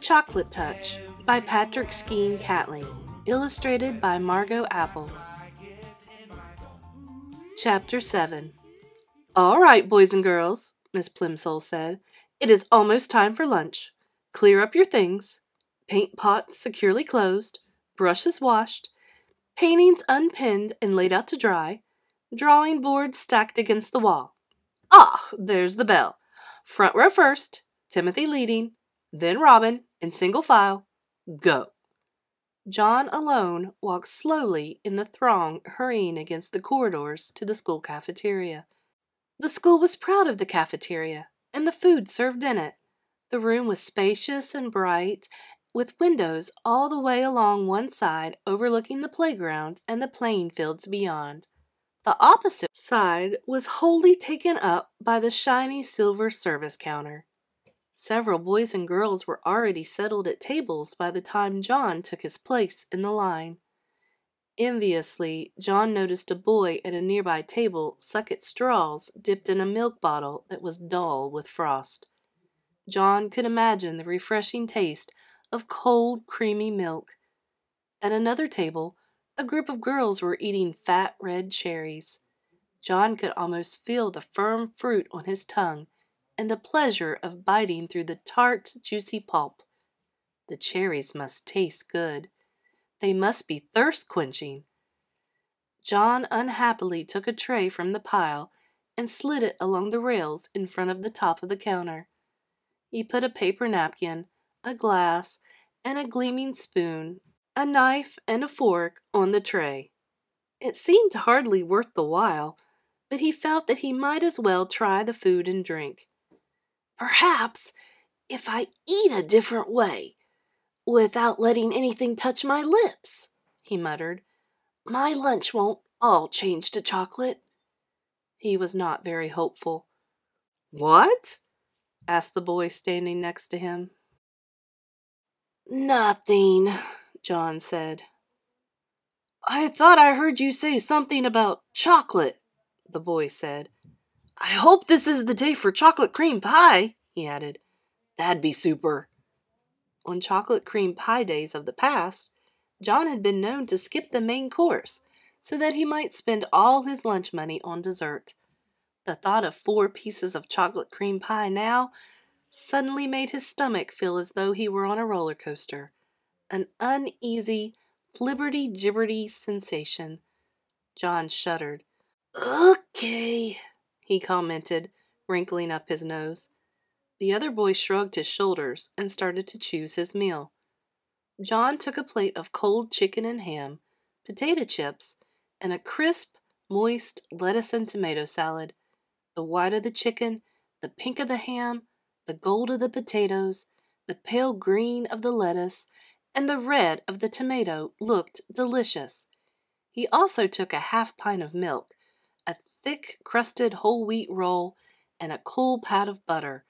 Chocolate Touch by Patrick Skene Catling, illustrated by Margot Apple. Chapter 7 All right, boys and girls, Miss Plimsoll said. It is almost time for lunch. Clear up your things. Paint pot securely closed. Brushes washed. Paintings unpinned and laid out to dry. Drawing board stacked against the wall. Ah, there's the bell. Front row first. Timothy leading. Then Robin, in single file. Go. John alone walked slowly in the throng hurrying against the corridors to the school cafeteria. The school was proud of the cafeteria and the food served in it. The room was spacious and bright, with windows all the way along one side overlooking the playground and the playing fields beyond. The opposite side was wholly taken up by the shiny silver service counter. Several boys and girls were already settled at tables by the time John took his place in the line. Enviously, John noticed a boy at a nearby table suck at straws dipped in a milk bottle that was dull with frost. John could imagine the refreshing taste of cold, creamy milk. At another table, a group of girls were eating fat red cherries. John could almost feel the firm fruit on his tongue and the pleasure of biting through the tart, juicy pulp. The cherries must taste good. They must be thirst quenching. John unhappily took a tray from the pile and slid it along the rails in front of the top of the counter. He put a paper napkin, a glass, and a gleaming spoon, a knife, and a fork on the tray. It seemed hardly worth the while, but he felt that he might as well try the food and drink. Perhaps if I eat a different way, without letting anything touch my lips, he muttered, my lunch won't all change to chocolate. He was not very hopeful. What? asked the boy standing next to him. Nothing, John said. I thought I heard you say something about chocolate, the boy said. I hope this is the day for chocolate cream pie, he added. That'd be super. On chocolate cream pie days of the past, John had been known to skip the main course so that he might spend all his lunch money on dessert. The thought of four pieces of chocolate cream pie now suddenly made his stomach feel as though he were on a roller coaster, an uneasy, flibberty gibberty sensation. John shuddered. Okay, he commented, wrinkling up his nose. The other boy shrugged his shoulders and started to choose his meal. John took a plate of cold chicken and ham, potato chips, and a crisp, moist lettuce and tomato salad. The white of the chicken, the pink of the ham, the gold of the potatoes, the pale green of the lettuce, and the red of the tomato looked delicious. He also took a half pint of milk, a thick crusted whole wheat roll, and a cool pat of butter,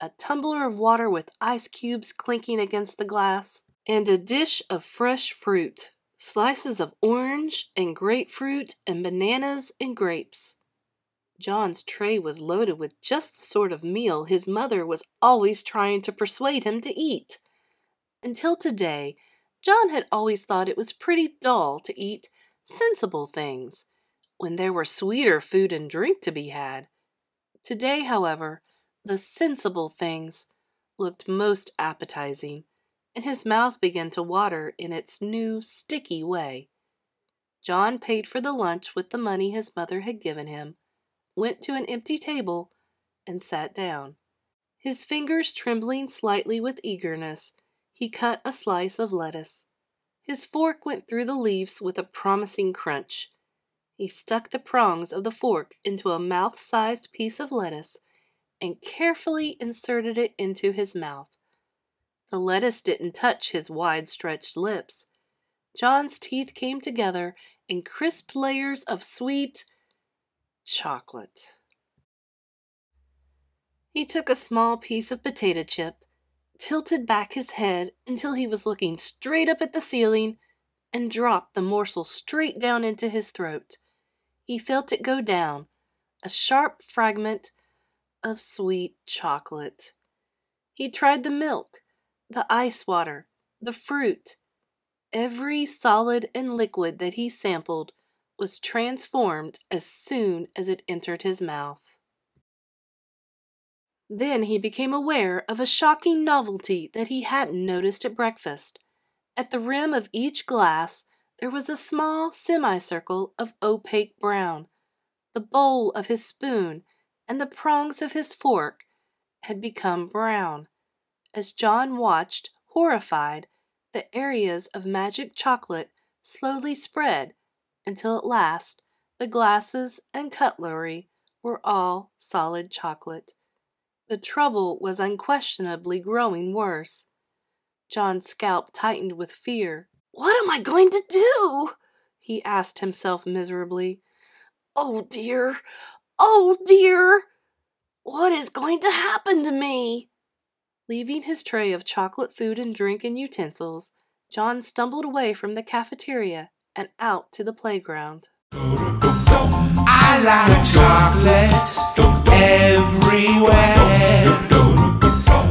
a tumbler of water with ice cubes clinking against the glass, and a dish of fresh fruit, slices of orange and grapefruit and bananas and grapes. John's tray was loaded with just the sort of meal his mother was always trying to persuade him to eat. Until today, John had always thought it was pretty dull to eat sensible things when there were sweeter food and drink to be had. Today, however, the sensible things looked most appetizing, and his mouth began to water in its new sticky way. John paid for the lunch with the money his mother had given him, went to an empty table, and sat down. His fingers trembling slightly with eagerness, he cut a slice of lettuce. His fork went through the leaves with a promising crunch. He stuck the prongs of the fork into a mouth sized piece of lettuce and carefully inserted it into his mouth. The lettuce didn't touch his wide stretched lips. John's teeth came together in crisp layers of sweet chocolate. He took a small piece of potato chip, tilted back his head until he was looking straight up at the ceiling, and dropped the morsel straight down into his throat. He felt it go down, a sharp fragment of sweet chocolate. He tried the milk. the ice water, the fruit. Every solid and liquid that he sampled was transformed as soon as it entered his mouth. Then he became aware of a shocking novelty that he hadn't noticed at breakfast. At the rim of each glass there was a small semicircle of opaque brown. The bowl of his spoon and the prongs of his fork had become brown. As John watched, horrified, the areas of magic chocolate slowly spread until at last the glasses and cutlery were all solid chocolate. The trouble was unquestionably growing worse. John's scalp tightened with fear. What am I going to do? he asked himself miserably. Oh dear, oh dear, what is going to happen to me? Leaving his tray of chocolate food and drink and utensils, John stumbled away from the cafeteria and out to the playground. I like chocolate everywhere,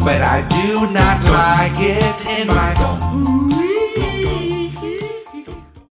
but I do not like it in my